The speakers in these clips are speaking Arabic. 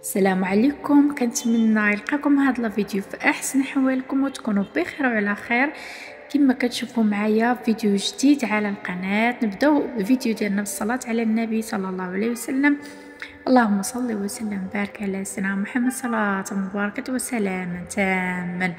السلام عليكم. كنتمنى يلقاكم هذا الفيديو في أحسن حوالكم وتكونوا بخير وعلى خير. كما كتشوفوا معايا فيديو جديد على القناة. نبدأو الفيديو ديالنا بالصلاه على النبي صلى الله عليه وسلم. اللهم صل وسلم وبارك على سيدنا محمد صلاة مباركة وسلاما تاما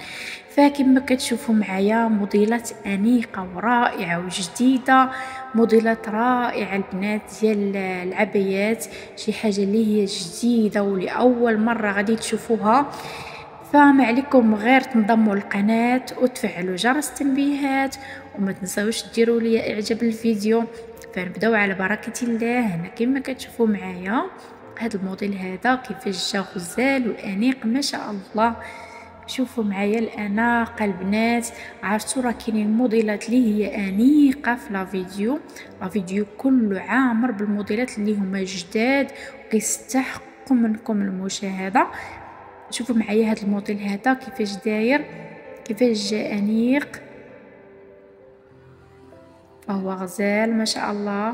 فكما كتشوفوا معايا موديلات أنيقة ورائعة وجديدة موديلات رائعة البنات ديال العبايات شي حاجة اللي هي جديدة ولأول مرة غادي تشوفوها. فما عليكم غير تنضموا للقناة وتفعلوا جرس التنبيهات وما تنساوش ديروا لي إعجاب الفيديو. فنبداو على بركة الله. هنا كما كتشوفوا معايا هذا الموديل هذا كيفاش جا غزال وأنيق ما شاء الله. شوفوا معايا الاناقه البنات عرفتوا راه كاينين موديلات اللي هي أنيقة في لا فيديو. لا فيديو كله عامر بالموديلات اللي هما جداد وكيستحقوا منكم المشاهدة. شوفوا معايا هذا الموديل هذا كيفاش داير كيفاش جا أنيق. فهو غزال ما شاء الله.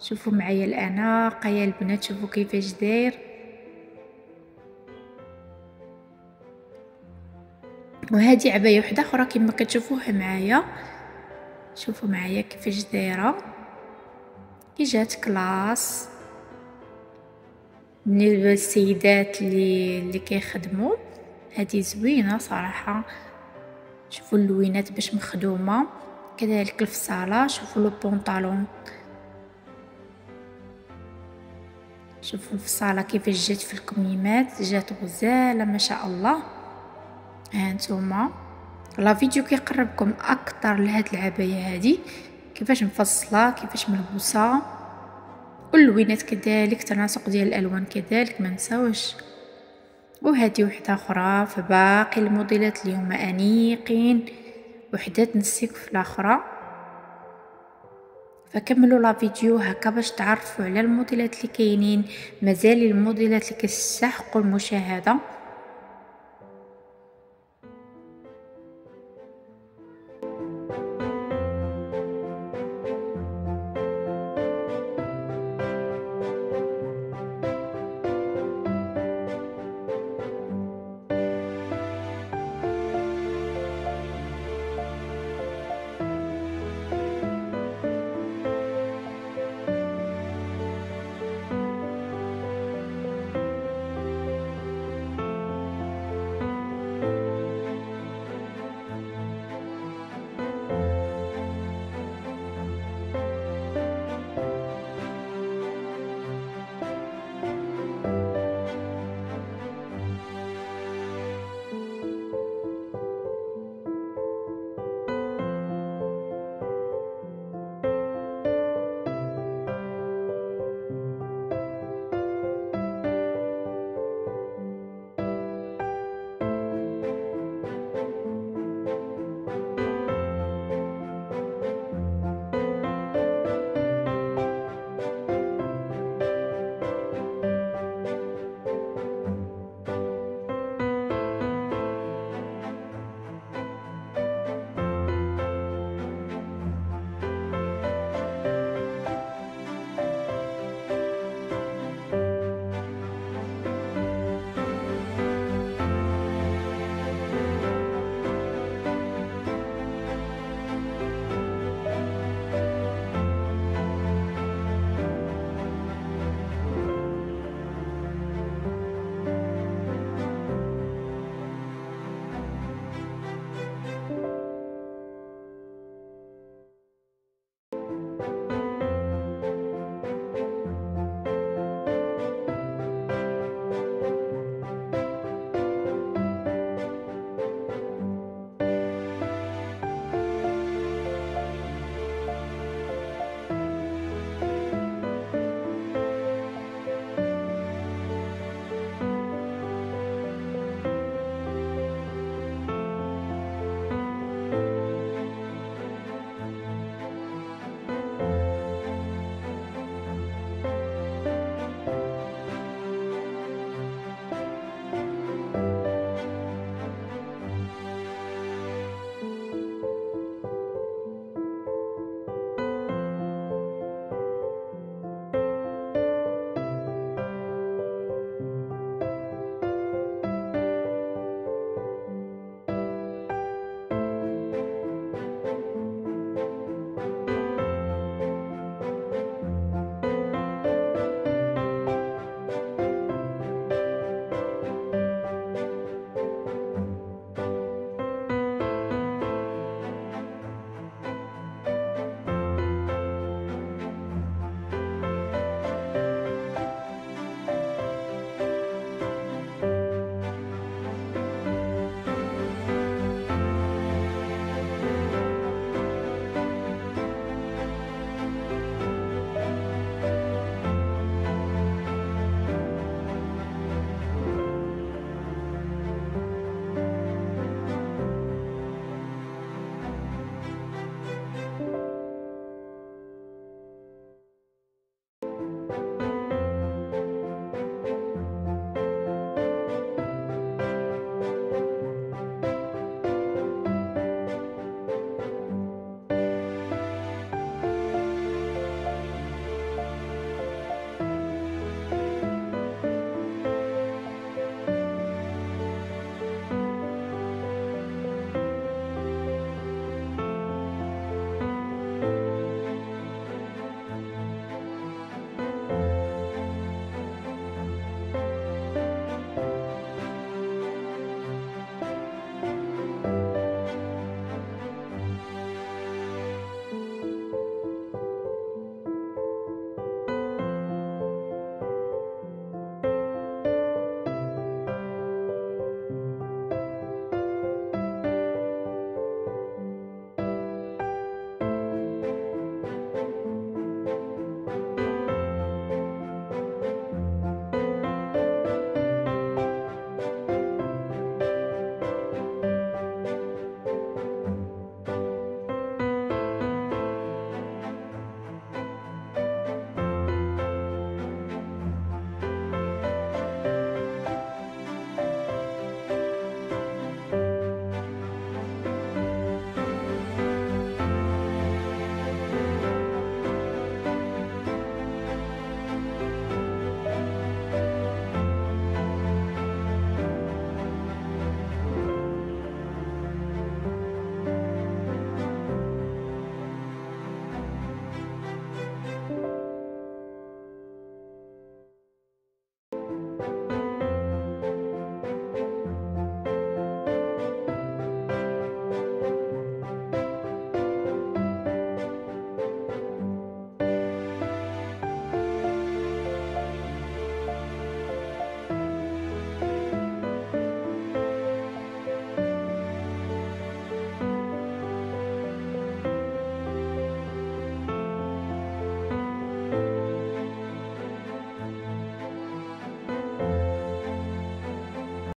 شوفوا معايا الاناقه يا البنات شوفوا كيفاش داير. وهذه عباية وحدة أخرى كما كتشوفوها معايا. شوفوا معايا كيفاش دايرة. كي جات classe بالنسبة للسيدات اللي اللي كيخدموا هذه زوينة صراحة. شوفوا اللوينات باش مخدومة. كذلك الفصاله شوفوا le pantalon. شوفوا الفصاله كيفاش جات في الكميمات جات غزالة ما شاء الله. هانتوما لا فيديو كيقربكم أكثر لهاد العباية هذه كيفاش مفصلة كيفاش ملبوسة. واللوينات كذلك تناسق ديال الألوان كذلك ما نساوش. وهذه وحدة أخرى فباقي الموديلات اللي هما أنيقين. وحدات نسيك في الاخرى فكملوا لا فيديو هكا باش تعرفوا على الموديلات اللي كاينين مازال الموديلات اللي كيستحقوا المشاهدة.